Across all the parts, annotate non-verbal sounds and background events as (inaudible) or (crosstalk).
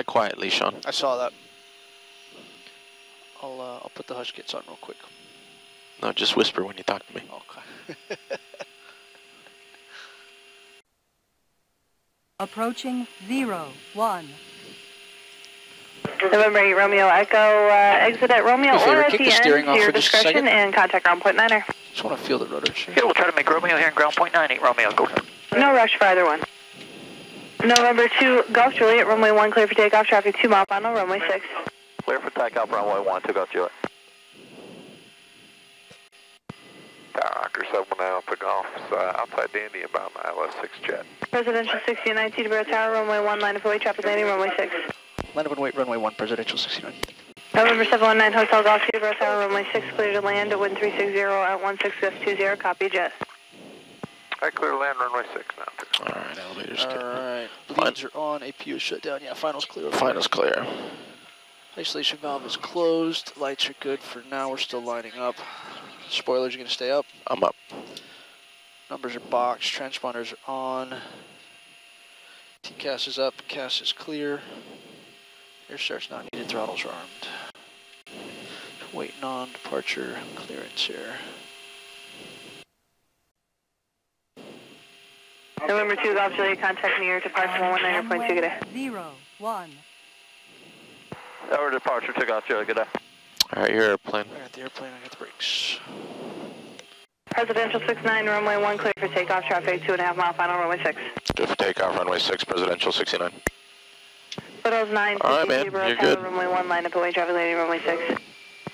Fly quietly, Sean. I saw that. I'll, uh, I'll put the hush kits on real quick. No, just whisper when you talk to me. Okay. (laughs) Approaching zero, one. November 8 Romeo Echo, uh, exit at Romeo Me a favor, or at kick the the end steering to off your for just a discretion second. and contact ground point niner. Just want to feel the rudder. Sure. Okay, we'll try to make Romeo here in ground point nine eight Romeo. Go. No rush for either one. November 2 Golf Juliet, runway 1 clear for takeoff, traffic 2 mile final, runway 6. Clear for takeoff runway one. Took off Juliet. Tower Rocker 71 Alpha Golf, uh, outside Dandy about my LS6 jet. Presidential 69, Teterboro Tower, runway 1, line of away, traffic landing, runway 6. Line up and wait, runway 1, presidential 69. November 719 Hotel Golf, Teterboro Tower, runway 6, clear to land at wind 360 at 16F20, copy jet. I clear land runway 6 now. Too. All right, elevators. All good. right. Fine. Leads are on. APU is shut down. Yeah, finals clear. Finals clear. Isolation valve is closed. Lights are good for now. We're still lining up. Spoilers are going to stay up. I'm up. Numbers are boxed. Transponders are on. TCAS is up. CAS is clear. Air start's not needed. Throttles are armed. Waiting on departure clearance here. November 2 Golf Juliet, contact me your departure 119.2, good day. Zero, one. Our departure took off Juliet. Good day. All right, your airplane. I got the airplane. I got the brakes. Presidential 69, runway 1, clear for takeoff, traffic 2.5 mile final, runway 6. Good for takeoff, runway 6, presidential 69. Foothills 9, All right, man, Teterboro you're Tower, good. runway 1, line up away, traffic landing, runway 6.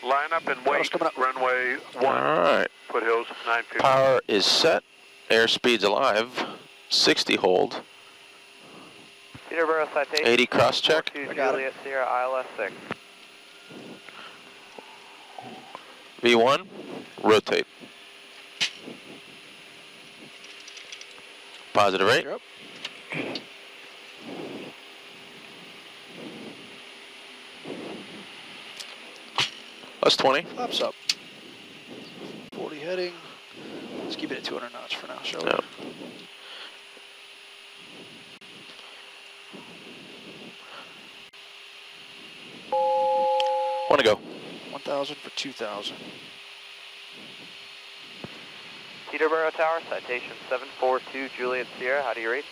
Line up and wait, up. runway 1, All right. foothills 950. Power is set. Airspeed's alive. 60 hold. Teterboro citation. 80 cross check. Two I got. Juliet Sierra ILS six. V1, rotate. Positive rate. You're Plus 20. Flaps up. 40 heading. Let's keep it at 200 knots for now, shall we? Yeah. Want to go. 1,000 for 2,000. Teterboro Tower citation seven four two Juliet Sierra. How do you read?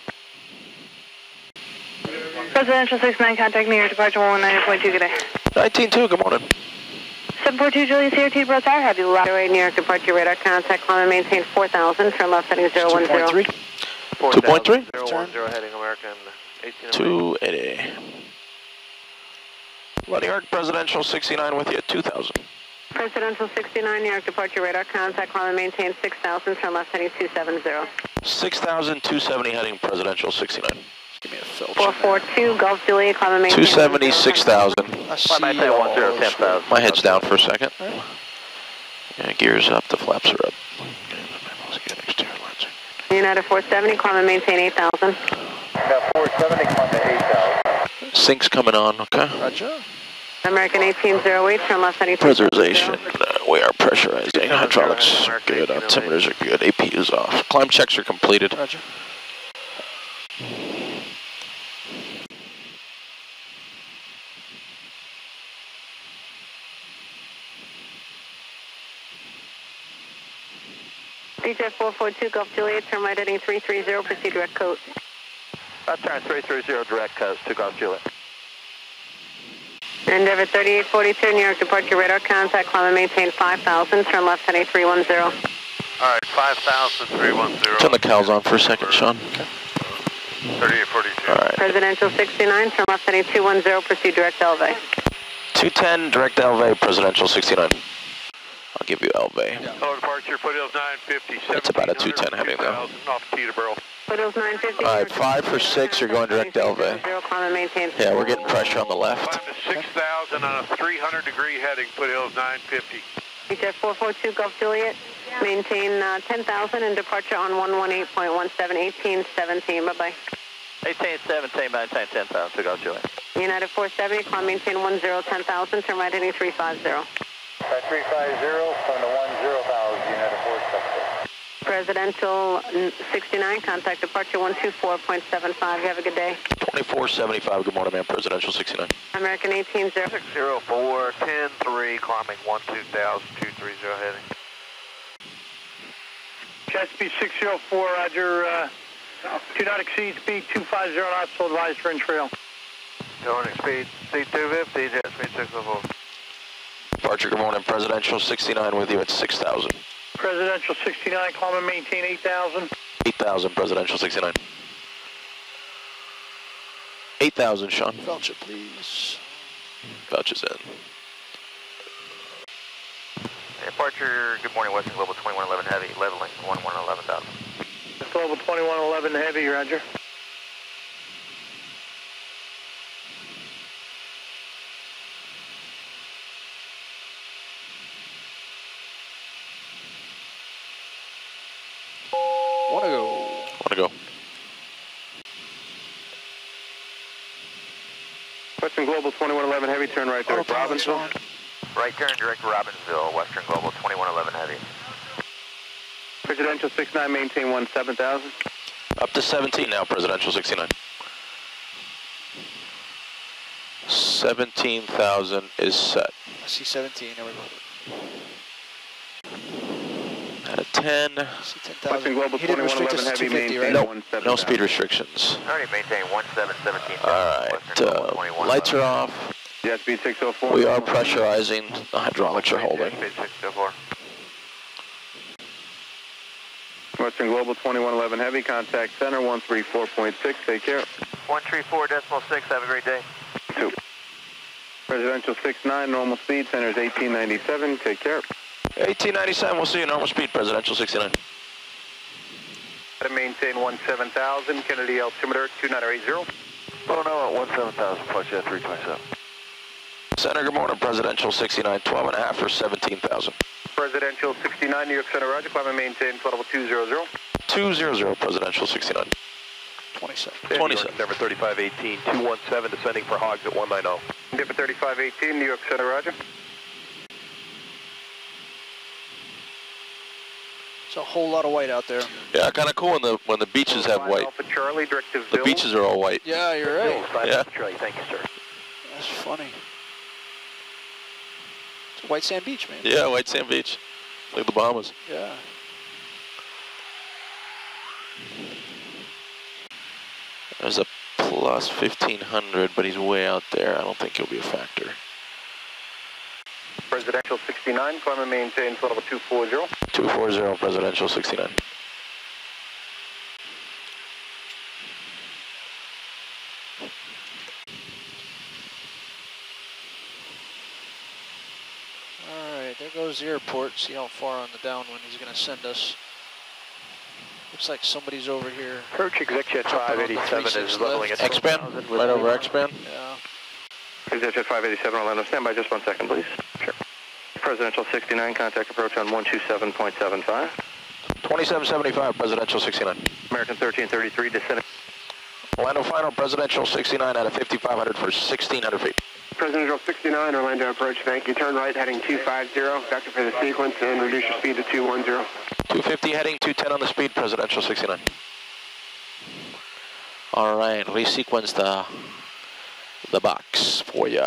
Presidential 69, contact me your departure 119.2, good day. 19-2, good morning. 742 Julius here, Teterboro Tower, have you locked? New York departure radar contact climb and maintain 4,000 from left heading 010. 2.3. 2.3? Zero one zero heading American eighteen. 280. Letting York Presidential 69 with you at 2,000. Presidential 69 New York departure radar contact climb and maintain 6,000 from left heading 270. 6,270 heading Presidential 69. Give me a filch. in there. 442 Gulf Juliet climb and maintain 270, 6,000. I see Might say all one zero those. ten thousand. My head's down for a second. Yeah, gears up, the flaps are up. United 470 climb and maintain 8,000. Got 470, come to 8,000. Sync's coming on, okay? Roger. American 1808 from left heading Pressurization, uh, we are pressurizing. Hydraulics are good, altimeters are good, APU's off. Climb checks are completed. Roger. DJ 442 Gulf Juliet, turn right heading 330, proceed direct coat. Left turn three three zero direct coast. Took off Juliet. Endeavor 3842 New York departure radar contact climb and maintain 5,000, turn left heading 310. All right, 5,000, 310. Turn the cows on for a second, Sean. 3842. All right. Presidential 69, turn left heading 210, proceed direct Elvay. 210, direct Elvay, Presidential 69. I'll give you Elvay. Hello, departure, foothills 950, It's about a 210 heading, though. 2000, off Teterboro. Foothills 950. All right, five for six, you're going direct Elvay. Zero, climb maintain. Yeah, we're getting pressure on the left. 5 to 6,000 on a 300 degree heading, put foothills 950. DJ 442 Gulf Juliet, maintain uh, 10,000 and departure on 118.17, 1817. Bye-bye. Eighteen seventeen maintain ten thousand. Took off Juliet. United 470, climb maintain 10, 10,000, turn right heading 350. Right, 350 from the 10,000, United 470. Presidential mm, 69, contact departure 124.75. You have a good day. 2475, good morning, man. Presidential 69. American 18 0. 604, 10-3, climbing 12000, 230 heading. Chesapeake 604, roger. Uh, do not exceed speed 250 knots, so advised for in trail. Going at speed C250, jet speed 604. Departure, good morning. Presidential 69 with you at 6000. Presidential 69, climb and maintain 8,000. 8000, Presidential 69. 8000, Sean. Voucher, please. Vouchers in. Departure, good morning, Western Global 2111 Heavy, leveling 111000. Global 2111 Heavy, roger. Wanna go. Wanna go? Western Global 2111 Heavy, turn right there. Oh, Autopilot's on. Right turn, direct to Robbinsville, Western Global 2111 Heavy. Presidential 69, maintain 17000. Up to 17 now, Presidential 69. 17,000 is set. I see 17. There we go. At a 10, I see 10,000. Western Global restrict 2111 Heavy, 250, maintain right? Nope. no speed restrictions. Already maintain 1717. All right, uh, lights are off. Jet speed 604. We are pressurizing. The hydraulics are holding. Jet speed 604. Western Global 2111 Heavy, contact center 134.6, take care. 134 decimal 6, have a great day. Two. Presidential 69, normal speed, center is 1897, take care. 1897, we'll see you normal speed, Presidential 69. To maintain 17000, Kennedy altimeter 2980. Oh no, at 17000, plus jet 327. Center, good morning, Presidential 69, 12 and a half for 17,000. Presidential 69, New York Center, roger, climb and maintain flight level 200. 200, Presidential 69. 27. 27. Number 3518, 217, descending for hogs at 190. Dipper 3518, New York Center, roger. It's a whole lot of white out there. Yeah, kind of cool when the when the beaches have white. Alpha Charlie, direct to The beaches are all white. Yeah, you're right. Yeah. Charlie, thank you, sir. That's funny. It's White Sand Beach, man. Yeah, White Sand Beach. Like the Bahamas. Yeah. There's a plus 1500, but he's way out there. I don't think he'll be a factor. Presidential 69, climb and maintain flight level 240. 240, Presidential 69. All right, there goes the airport. See how far on the downwind he's going to send us. Looks like somebody's over here. Approach executive Jumping on the 587 is leveling at X-Span? Right over X-Span? Yeah. Executive 587, Orlando, stand by just one second, please. Sure. Presidential 69, contact approach on 127.75. 2775, Presidential 69. American 1333, descending. Orlando final, Presidential 69 out of 5500 for 1600 feet. Presidential 69, Orlando approach, thank you. Turn right, heading 250, vector for the sequence, and reduce your speed to 210. 250 heading, 210 on the speed, Presidential 69. All right, resequence the the box for you.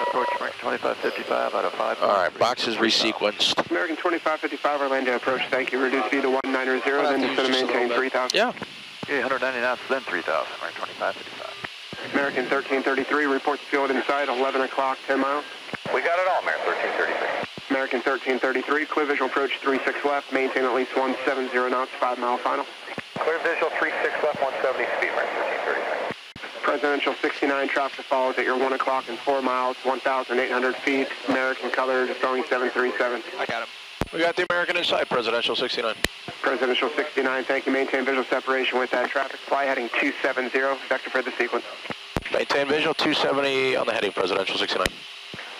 Approach American 2555 out of 5. All right, box is resequenced. American 2555, Orlando approach, thank you. Reduce speed to 190, then descend and maintain 3000. Yeah. Okay, 190 knots, then 3000, right, 2555. American 1333, report the field inside, 11 o'clock, 10 miles. We got it all, American 1333. American 1333, clear visual approach 36 left, maintain at least 170 knots, 5 mile final. Clear visual 36 left, 170 speed, American 1333. Presidential 69, traffic follows at your 1 o'clock and 4 miles, 1,800 feet, American colors, Boeing 737. I got him. We got the American inside, Presidential 69. Presidential 69, thank you. Maintain visual separation with that traffic. Fly heading 270, vector for the sequence. Maintain visual 270 on the heading, Presidential 69.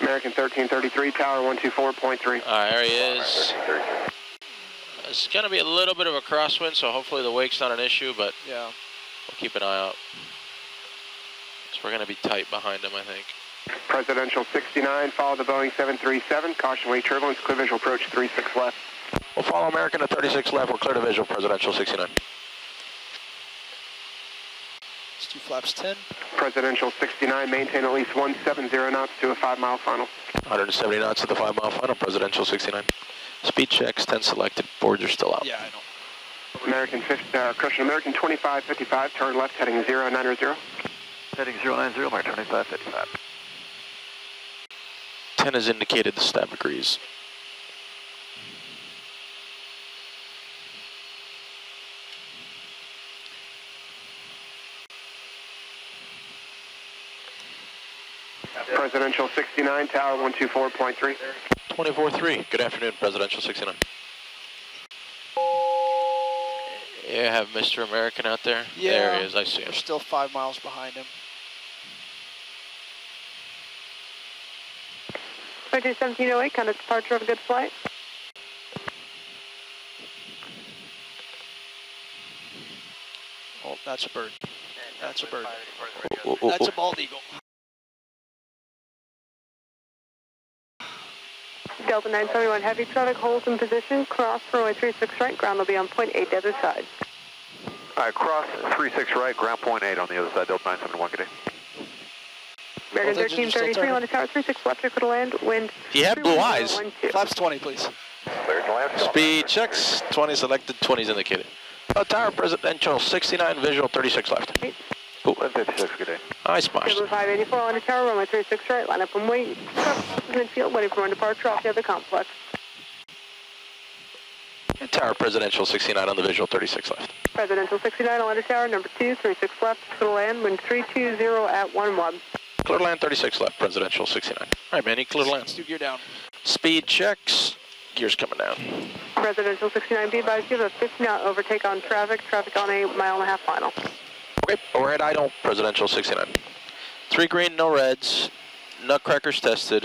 American 1333, tower 124.3. All right, there he is. It's going to be a little bit of a crosswind, so hopefully the wake's not an issue, but Yeah. we'll keep an eye out. So we're going to be tight behind them, I think. Presidential 69, follow the Boeing 737, caution wake turbulence, clear visual approach 36 left. We'll follow American to 36 left. We're clear to visual, Presidential 69. It's two flaps 10. Presidential 69, maintain at least 170 knots to a five-mile final. 170 knots to the 5 mile final, Presidential 69. Speed checks, 10 selected. Boards are still out. Yeah, I know. American 50, uh, correction, American 2555, turn left heading 090. Heading 090, mark 2555. 10 has indicated the staff agrees. Presidential 69, tower 124.3. 24-3. Good afternoon, Presidential 69. Yeah, have Mr. American out there? Yeah. There he is. I see him. We're still five miles behind him. 1708, kind of departure of a good flight. Oh, that's a bird. That's a bird. Ooh, ooh, That's a oh. bald eagle. Delta 971 Heavy traffic holds in position. Cross runway 36 right. Ground will be on point eight the other side. All right, cross 36 right, ground point 8 on the other side, Delta 971, good day. American Both engines still 1333 turning? on the tower 36 left. Clear to land. Wind. He had blue eyes. 31012. Flaps 20, please. Clear to land. Speed checks, 20 selected, 20 is indicated. Uh, tower Presidential 69, visual 36 left. Ooh, 156, good day. I splashed. Delta 584 on the tower runway 36 right. Line up and wait. Midfield waiting for one departure off the other complex. And tower Presidential 69 on the visual 36 left. Presidential 69 on the tower. Number 2, 36 left. Clear to land. Wind 320 at 11. Clear to land 36 left, Presidential 69. All right, Manny, he clear to land. Let's gear down. Speed checks, gears coming down. Presidential 69 B advised you have a 50 knot overtake on traffic. Traffic on a mile and a half final. Okay, overhead idle, Presidential 69. Three green, no reds. Nutcrackers tested.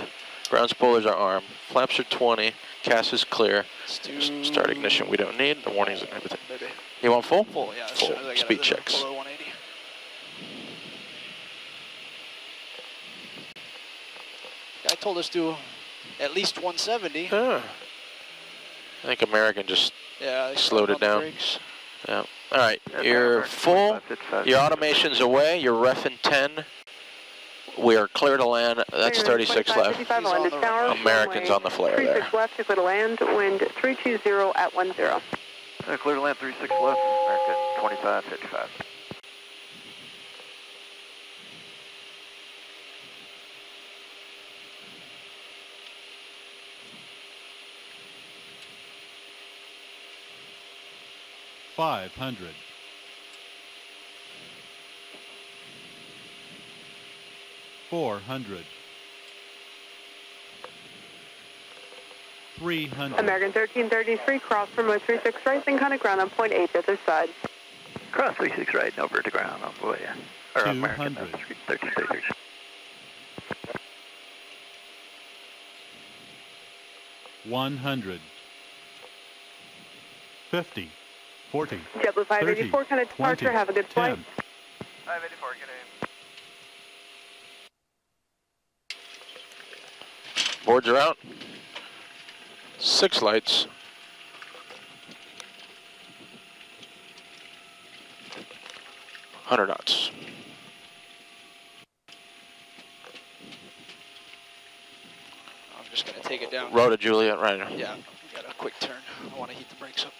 Ground spoilers are armed. Flaps are 20. CAS is clear. Let's do... S- Start ignition we don't need. The warnings and everything. Maybe. You want full? Full, yeah. Full. soon as I get Speed out of checks. Told us to at least 170. Ah. I think American just, Yeah, Slowed it down. brakes. yeah. All right, you're full. Your automation's away. You're ref in 10. We are clear to land. That's 36 left. On on the the tower. Americans on the flare there. 36 left to clear to land. Wind 320 at 10. Uh, clear to land 36 left, American 2555. Five hundred. Four hundred. Three hundred. American 1333, cross runway 36 right, then kind of ground on point eight the other side. Cross 36 right, no vertiground on oh, the way. Or American, 200. 1333. One hundred. Fifty. Forty. JetBlue 584, kind of departure. 20, Have a good flight. 10. 584, good day. Boards are out. Six lights. Hundred knots. I'm just going to take it down. Rhoda Juliet, right. Yeah, we got a quick turn. I want to heat the brakes up.